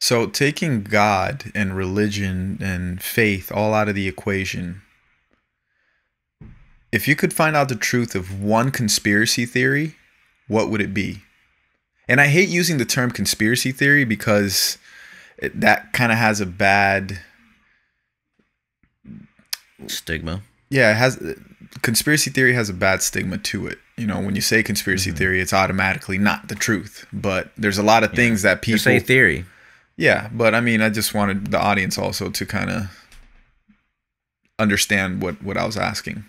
So taking God and religion and faith all out of the equation, if you could find out the truth of one conspiracy theory, what would it be? And I hate using the term conspiracy theory because it, that kind of has a bad Stigma. yeah, it has conspiracy theory has a bad stigma to it. You know, when you say conspiracy Mm-hmm. theory, it's automatically not the truth. But there's a lot of things that people Just say theory. Yeah, but I mean, I just wanted the audience also to kind of understand what what I was asking.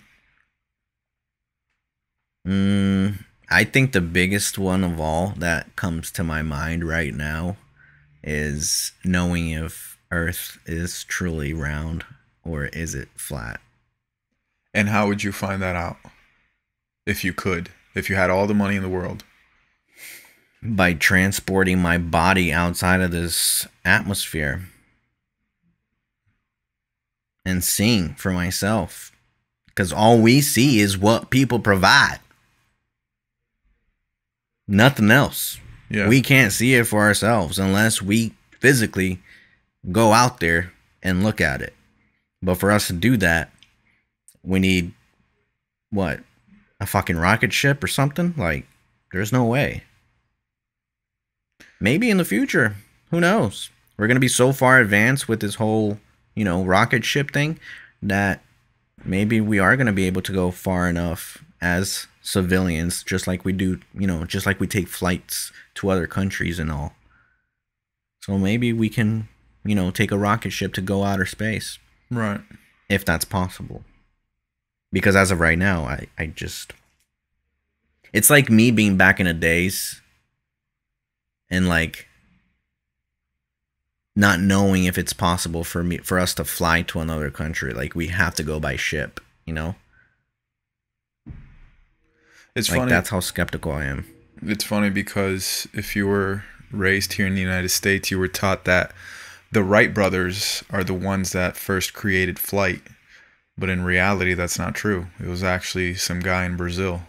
Mm, I think the biggest one of all that comes to my mind right now is knowing if Earth is truly round or is it flat. And how would you find that out? If you could, if you had all the money in the world. By transporting my body outside of this atmosphere and seeing for myself. Because all we see is what people provide. Nothing else. Yeah. We can't see it for ourselves unless we physically go out there and look at it. But for us to do that, we need what? A fucking rocket ship or something? Like, there's no way. Maybe in the future. Who knows? We're going to be so far advanced with this whole, you know, rocket ship thing that maybe we are going to be able to go far enough as civilians, just like we do, you know, just like we take flights to other countries and all. So maybe we can, you know, take a rocket ship to go outer space right. if that's possible. Because as of right now, I, I just it's like me being back in the days and like not knowing if it's possible for me for us to fly to another country. Like we have to go by ship, you know? It's like funny. that's how skeptical I am. it's funny because if you were raised here in the United States, you were taught that the Wright brothers are the ones that first created flight. But in reality, that's not true. It was actually some guy in Brazil,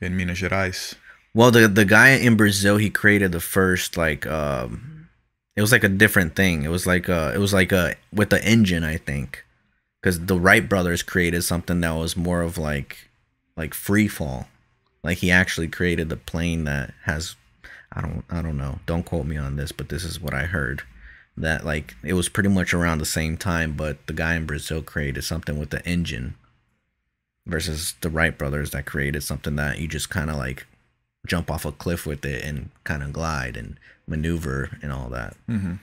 in Minas Gerais. Well, the the guy in Brazil, he created the first like um it was like a different thing. It was like uh it was like a with the engine, I think. Cuz the Wright brothers created something that was more of like like free fall. Like he actually created the plane that has I don't I don't know. Don't quote me on this, but this is what I heard. That like it was pretty much around the same time, but the guy in Brazil created something with the engine versus the Wright brothers that created something that you just kind of like jump off a cliff with it and kind of glide and maneuver and all that. hmm